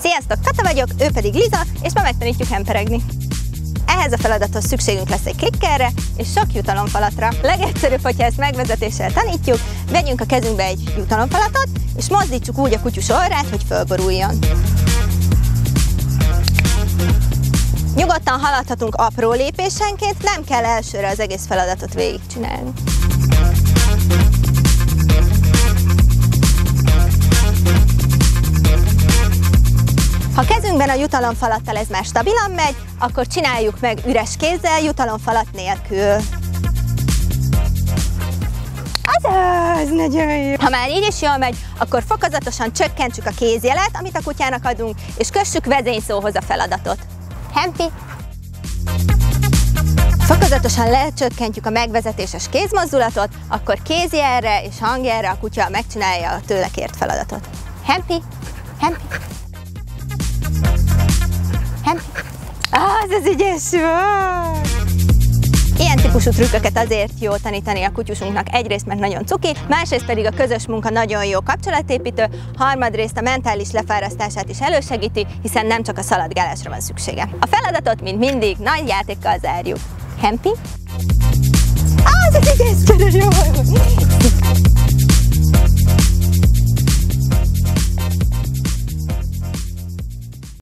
Sziasztok, Kata vagyok, ő pedig Liza, és ma megtanítjuk hemperegni. Ehhez a feladathoz szükségünk lesz egy klikkerre és sok jutalomfalatra. Legegyszerűbb, hogyha ezt megvezetéssel tanítjuk, vegyünk a kezünkbe egy jutalomfalatot, és mozdítsuk úgy a kutyus orrát, hogy fölboruljon. Nyugodtan haladhatunk apró lépésenként, nem kell elsőre az egész feladatot végigcsinálni. Kezünkben a jutalomfalattal ez már stabilan megy, akkor csináljuk meg üres kézzel, jutalomfalat nélkül. Azaz, nagyon jó. Ha már így is jól megy, akkor fokozatosan csökkentsük a kézjelet, amit a kutyának adunk, és kössük vezényszóhoz a feladatot. Hempi. Fokozatosan lecsökkentjük a megvezetéses kézmozdulatot, akkor kézjelre és hangjelre a kutya megcsinálja a tőle kért feladatot. Hempi. Hempi. Az az ügyes volt! Ilyen típusú trükköket azért jó tanítani a kutyusunknak, egyrészt mert nagyon cuki, másrészt pedig a közös munka nagyon jó kapcsolatépítő, harmadrészt a mentális lefárasztását is elősegíti, hiszen nem csak a szaladgálásra van szüksége. A feladatot, mint mindig, nagy játékkal zárjuk. Hempi?